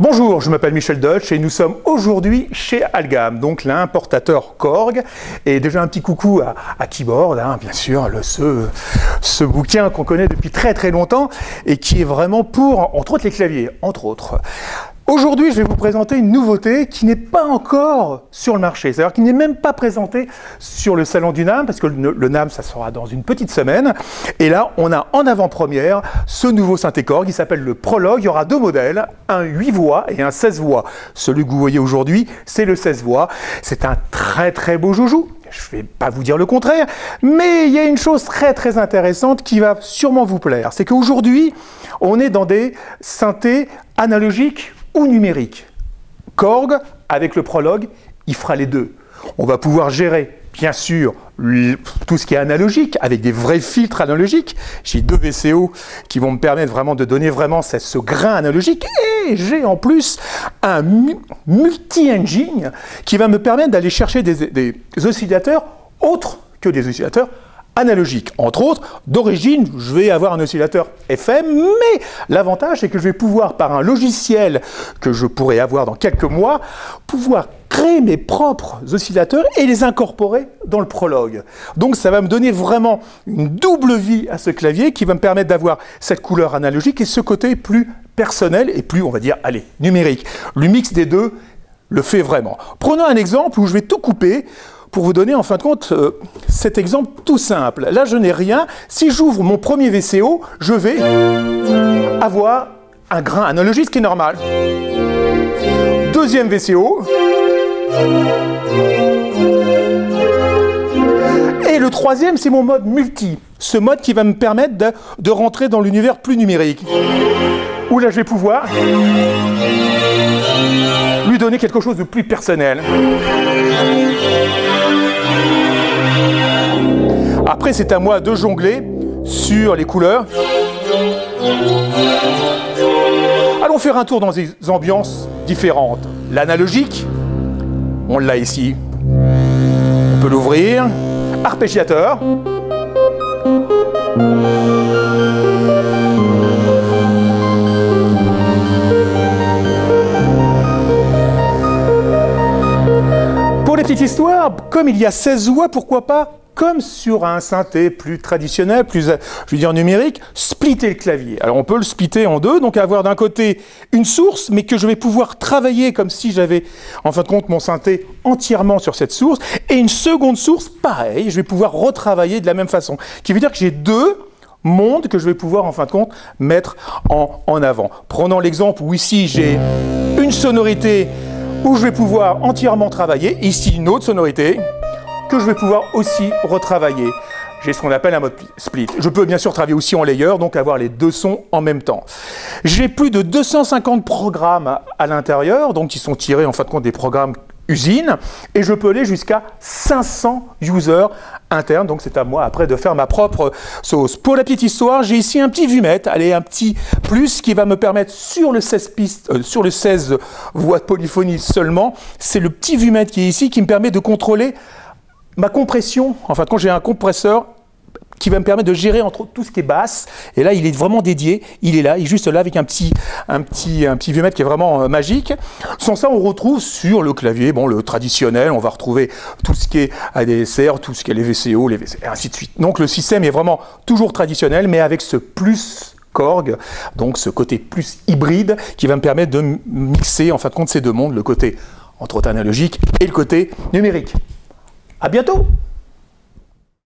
Bonjour, je m'appelle Michel Deutsch et nous sommes aujourd'hui chez Algam, donc l'importateur Korg. Et déjà un petit coucou à, Keyboard, hein, bien sûr, ce, ce bouquin qu'on connaît depuis très très longtemps et qui est vraiment pour, entre autres, les claviers, entre autres. Aujourd'hui, je vais vous présenter une nouveauté qui n'est pas encore sur le marché, c'est-à-dire qui n'est même pas présentée sur le salon du NAM, parce que le, NAM, ça sera dans une petite semaine. Et là, on a en avant-première ce nouveau synthé Korg qui s'appelle le Prologue. Il y aura deux modèles, un 8 voix et un 16 voix. Celui que vous voyez aujourd'hui, c'est le 16 voix. C'est un très très beau joujou. Je ne vais pas vous dire le contraire, mais il y a une chose très très intéressante qui va sûrement vous plaire. C'est qu'aujourd'hui, on est dans des synthés analogiques numérique. Korg, avec le prologue, il fera les deux. On va pouvoir gérer, bien sûr, tout ce qui est analogique, avec des vrais filtres analogiques. J'ai deux VCO qui vont me permettre vraiment de donner vraiment ce, grain analogique. Et j'ai en plus un multi-engine qui va me permettre d'aller chercher des oscillateurs autres que des oscillateurs analogique. Entre autres, d'origine, je vais avoir un oscillateur FM, mais l'avantage, c'est que je vais pouvoir, par un logiciel que je pourrais avoir dans quelques mois, pouvoir créer mes propres oscillateurs et les incorporer dans le prologue. Donc ça va me donner vraiment une double vie à ce clavier qui va me permettre d'avoir cette couleur analogique et ce côté plus personnel et plus, on va dire, allez, numérique. Le mix des deux le fait vraiment. Prenons un exemple où je vais tout couper pour vous donner en fin de compte euh, cet exemple tout simple. Là, je n'ai rien. Si j'ouvre mon premier VCO, je vais avoir un grain analogique qui est normal. Deuxième VCO. Et le troisième, c'est mon mode multi. Ce mode qui va me permettre de rentrer dans l'univers plus numérique. Où là, je vais pouvoir lui donner quelque chose de plus personnel. Après, c'est à moi de jongler sur les couleurs. Allons faire un tour dans des ambiances différentes. L'analogique, on l'a ici. On peut l'ouvrir. Arpégiateur. Comme il y a 16 voix, pourquoi pas comme sur un synthé plus traditionnel, plus, je veux dire numérique, splitter le clavier. Alors on peut le splitter en deux, donc avoir d'un côté une source, mais que je vais pouvoir travailler comme si j'avais, en fin de compte, mon synthé entièrement sur cette source, et une seconde source, pareil, je vais pouvoir retravailler de la même façon. Qui veut dire que j'ai deux mondes que je vais pouvoir, en fin de compte, mettre en, en avant. Prenons l'exemple où ici j'ai une sonorité où je vais pouvoir entièrement travailler, ici une autre sonorité, que je vais pouvoir aussi retravailler. J'ai ce qu'on appelle un mode split. Je peux bien sûr travailler aussi en layer, donc avoir les deux sons en même temps. J'ai plus de 250 programmes à l'intérieur, donc qui sont tirés en fin de compte des programmes usines, et je peux aller jusqu'à 500 users internes, donc c'est à moi après de faire ma propre sauce. Pour la petite histoire, j'ai ici un petit vumette, allez, un petit plus qui va me permettre sur le 16 pistes, euh, sur le 16 voix de polyphonie seulement, c'est le petit vumette qui est ici qui me permet de contrôler ma compression, enfin quand j'ai un compresseur qui va me permettre de gérer entre tout ce qui est basse. Et là, il est vraiment dédié. Il est là, il est juste là avec un petit, un petit, un petit vieux qui est vraiment euh, magique. Sans ça, on retrouve sur le clavier, bon, le traditionnel, on va retrouver tout ce qui est ADSR, tout ce qui est les VCO, les VCO, et ainsi de suite. Donc le système est vraiment toujours traditionnel, mais avec ce plus Korg, donc ce côté plus hybride qui va me permettre de mixer en fin de compte ces deux mondes, le côté entre autres analogique et le côté numérique. À bientôt